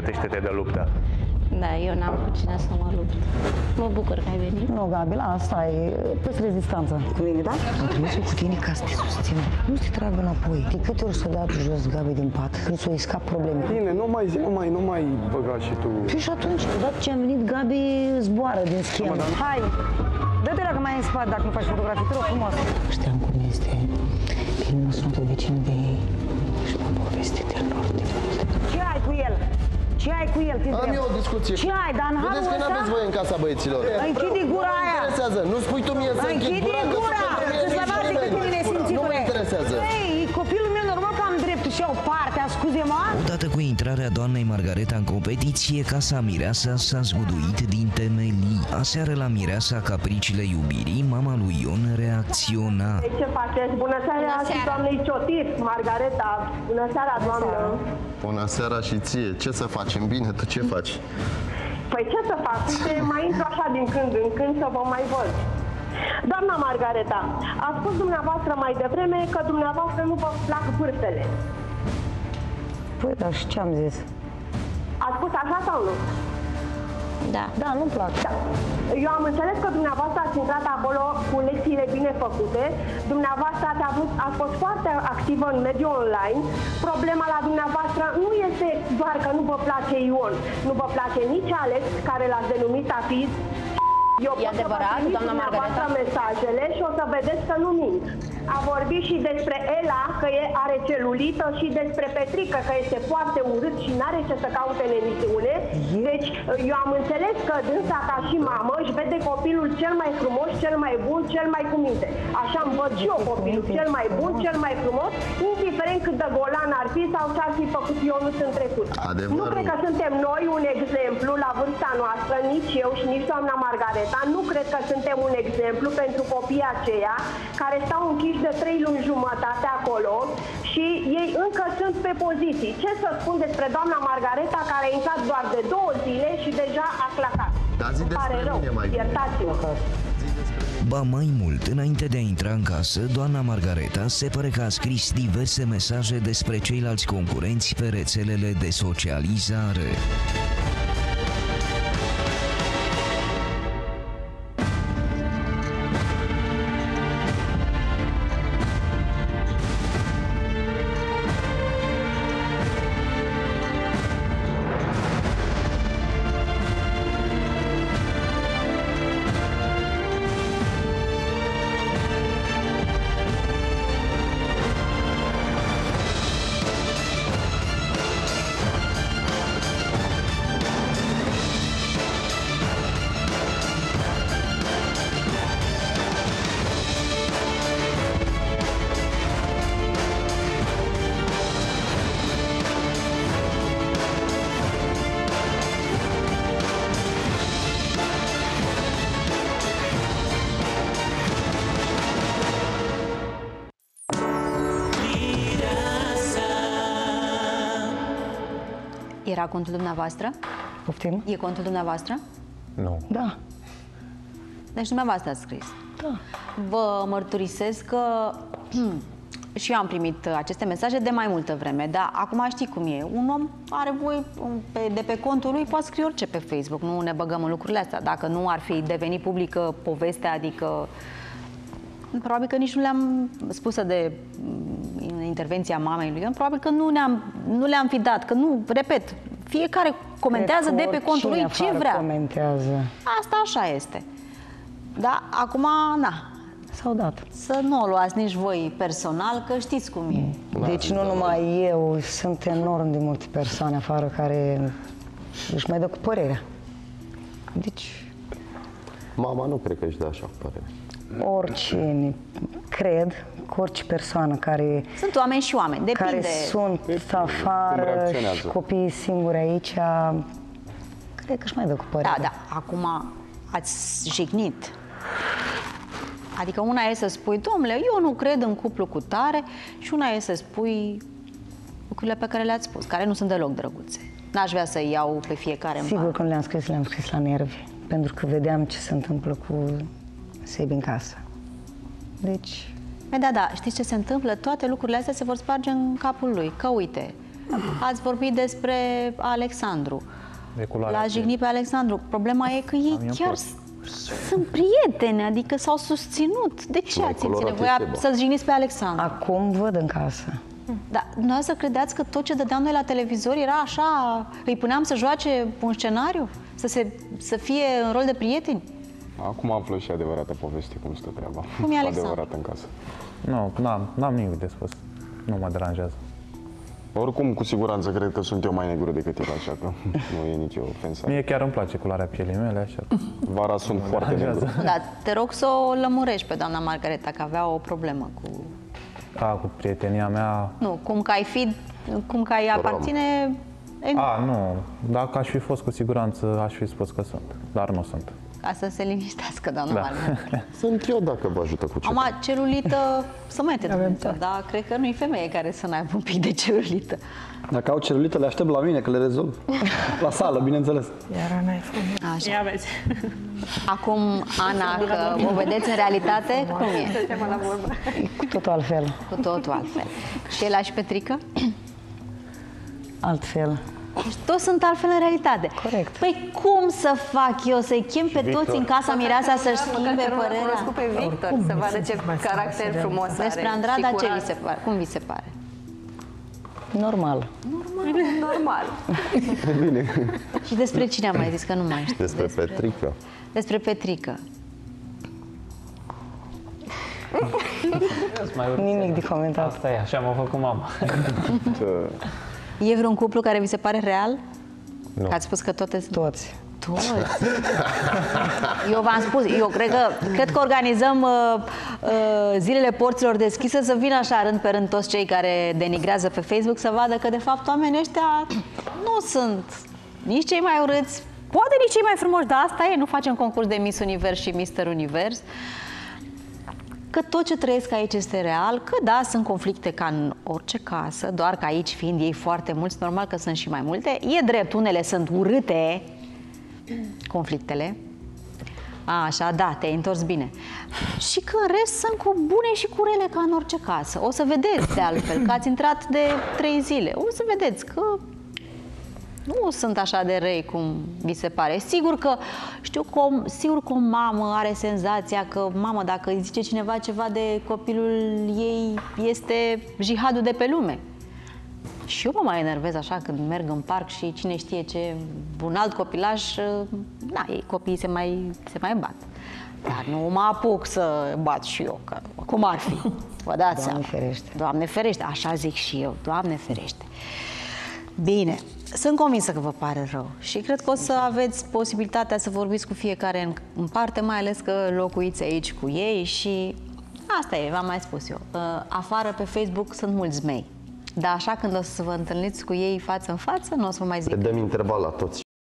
pregătește-te de luptă. Da, eu n-am cu cine să mă lupt. Mă bucur că ai venit. Nu, Gabi, lasă, ai, păstrezi distanța. Cu mine, da? Am trimis cu tine ca să te susțin. Nu să te trag înapoi. De câte ori s-a dat jos Gabi din pat, când s-o scap probleme. Bine, nu mai zi, nu mai, nu mai băga și tu. Și și atunci, odată ce am venit, Gabi zboară din schemă. Hai, dă-te dacă mai ai în spate, dacă nu faci fotografii, te rog frumos. Știam cum este. Filmul sunt o vecin de ai cu el? Am eu o discuție. Ce ai, dar în Vedeți halul că ăsta? n-aveți voie în casa băieților. Închide gura Nu mă aia! interesează. Nu spui tu mie să închid Închide gura, că gura! să Să se vadă că tine Nu mă nesimțitule! interesează. Ei, copilul meu normal că am dreptul și eu partea, scuze-mă? Odată cu intrarea doamnei Margareta în competiție, casa Mireasa s-a zguduit din temelii. Aseară la Mireasa Capricile Iubirii, mama lui Ion reacționa. Ce faceți? Bună seara, Bună și seara. doamnei Ciotir, Margareta. Bună seara, doamnă. Bună seara și ție. Ce să facem? Bine, tu ce faci? Păi ce să fac? Uite, mai intru așa din când în când să vă mai văd. Doamna Margareta, a spus dumneavoastră mai devreme că dumneavoastră nu vă plac vârstele. Păi, dar și ce am zis? A spus așa sau nu? Da. Da, nu-mi plac. Da. Eu am înțeles că dumneavoastră ați intrat acolo cu lecțiile bine făcute. Dumneavoastră ați, avut, ați fost foarte activă în mediul online. Problema la dumneavoastră nu este doar că nu vă place Ion. Nu vă place nici Alex, care l-ați denumit a fi eu E pot să vă adevărat, trimit doamna dumneavoastră Margareta? mesajele și o să vedeți că nu mint. A vorbit și despre Ela, că e, are celulită, și despre Petrică, că este foarte urât și n-are ce să caute în emisiune. Deci, eu am înțeles că dânsa, ca și mamă, își vede copilul cel mai frumos, cel mai bun, cel mai cu minte. Așa îmi văd și eu copilul cel mai bun, cel mai frumos, indiferent cât de golan ar fi sau ce ar fi făcut eu nu în trecut. Adevărul. Nu cred că suntem noi un exemplu la vârsta noastră, nici eu și nici doamna Margareta. Nu cred că suntem un exemplu pentru copiii aceia care stau închiși de trei luni jumătate acolo și ei încă sunt pe poziții. Ce să spun despre doamna Margareta care a intrat doar de două zile și deja a clacat? Dar zi Îmi despre pare rău, mine mai bine. iertați-mă. Ba mai mult, înainte de a intra în casă, doamna Margareta se pare că a scris diverse mesaje despre ceilalți concurenți pe rețelele de socializare. Era contul dumneavoastră? Poftim? E contul dumneavoastră? Nu. Da. Deci dumneavoastră ați scris. Da. Vă mărturisesc că și eu am primit aceste mesaje de mai multă vreme, dar acum știi cum e. Un om are voie pe- de pe contul lui, poate scrie orice pe Facebook, nu ne băgăm în lucrurile astea. Dacă nu ar fi devenit publică povestea, adică probabil că nici nu le-am spusă de mm, intervenția mamei lui Ion, probabil că nu, ne-am, nu le-am fi dat, că nu, repet, fiecare comentează de pe contul lui ce vrea. comentează. Asta așa este. Da, acum, na, S-au dat. să nu o luați nici voi personal, că știți cum e. Deci nu numai eu, sunt enorm de multe persoane afară care își mai dă cu părerea. Deci, Mama nu cred că își dă așa cu părere. Oricine, cred că orice persoană care, Sunt oameni și oameni, care depinde. sunt cum afară reacționează. și copiii singuri aici, cred că își mai dă cu părerea. Da, da, acum ați jignit. Adică una e să spui, domnule, eu nu cred în cuplu cu tare și una e să spui lucrurile pe care le-ați spus, care nu sunt deloc drăguțe. N-aș vrea să iau pe fiecare în Sigur parte. că nu le-am scris, le-am scris la nervi, pentru că vedeam ce se întâmplă cu Sebi în casă. Deci, Păi da, da, știți ce se întâmplă? Toate lucrurile astea se vor sparge în capul lui. Că uite, ați vorbit despre Alexandru. De culoarea L-a jignit pe Alexandru. Problema e că ei Am chiar import. s- sunt prieteni, adică s-au susținut. De ce Mai ați simțit colorat nevoia este, bă. să-l jigniți pe Alexandru? Acum văd în casă. Dar dumneavoastră credeți că tot ce dădeam noi la televizor era așa, îi puneam să joace un scenariu? Să, se, să fie în rol de prieteni? Acum află și adevărata poveste, cum stă treaba. Cum e Alexandru? Adevărat în casă. Nu, n-am, n-am nimic de spus. Nu mă deranjează. Oricum, cu siguranță, cred că sunt eu mai negru decât el, așa că nu e nicio ofensă. Mie chiar îmi place culoarea pielii mele, așa. că Vara sunt foarte negru. Da, te rog să o lămurești pe doamna Margareta, că avea o problemă cu... A, cu prietenia mea... Nu, cum că ai fi, cum că ai aparține... A, nu. Dacă aș fi fost cu siguranță, aș fi spus că sunt. Dar nu sunt. Ca să se liniștească doamna Da. Margareta. Sunt eu dacă vă ajută cu ceva. Am celulită, să mai te Dumnezeu, dar cred că nu-i femeie care să n-aibă un pic de celulită. Dacă au celulită, le aștept la mine, că le rezolv. La sală, bineînțeles. Iar n-ai făcut. Așa. Ia vezi. Acum, Ana, că o vedeți în realitate, cum e? Cu totul altfel. Cu totul altfel. Și el și Petrică? Altfel. Deci toți sunt altfel în realitate. Corect. Păi cum să fac eu să-i chem pe toți în casa mireasa să-și schimbe părerea? cunoscut pe Victor, să vadă ce caracter frumos are. Despre și Andrada ce curat. vi se pare? Cum vi se pare? Normal. Normal. Bine. Și despre cine am mai zis, că nu mai știu. Despre Petrica. Despre Petrică. Nimic de comentat. Asta e, așa m-a făcut mama. E vreun cuplu care vi se pare real? Nu. Că ați spus că toate sunt... Toți. Toți. Eu v-am spus, eu cred că, cred că organizăm uh, uh, zilele porților deschise să vină așa rând pe rând toți cei care denigrează pe Facebook să vadă că de fapt oamenii ăștia nu sunt nici cei mai urâți, poate nici cei mai frumoși, dar asta e, nu facem concurs de Miss Univers și Mister Univers. Că tot ce trăiesc aici este real, că da, sunt conflicte ca în orice casă, doar că aici fiind ei foarte mulți, normal că sunt și mai multe. E drept, unele sunt urâte, conflictele. A, așa, da, te-ai întors bine. Și că în rest sunt cu bune și cu rele ca în orice casă. O să vedeți de altfel că ați intrat de trei zile. O să vedeți că nu sunt așa de răi cum vi se pare. Sigur că știu că o, sigur că o mamă are senzația că, mamă, dacă îi zice cineva ceva de copilul ei, este jihadul de pe lume. Și eu mă mai enervez așa când merg în parc și cine știe ce, un alt copilaș, na, ei copiii se mai, se mai bat. Dar nu mă apuc să bat și eu, că cum ar fi? Vă dați Doamne seama. ferește. Doamne ferește, așa zic și eu, Doamne ferește. Bine, sunt convinsă că vă pare rău și cred că o să aveți posibilitatea să vorbiți cu fiecare în, în parte, mai ales că locuiți aici cu ei și asta e, v-am mai spus eu. Uh, Afară pe Facebook sunt mulți mei, dar așa când o să vă întâlniți cu ei față în față, nu o să vă mai zic. Le dăm interval la toți.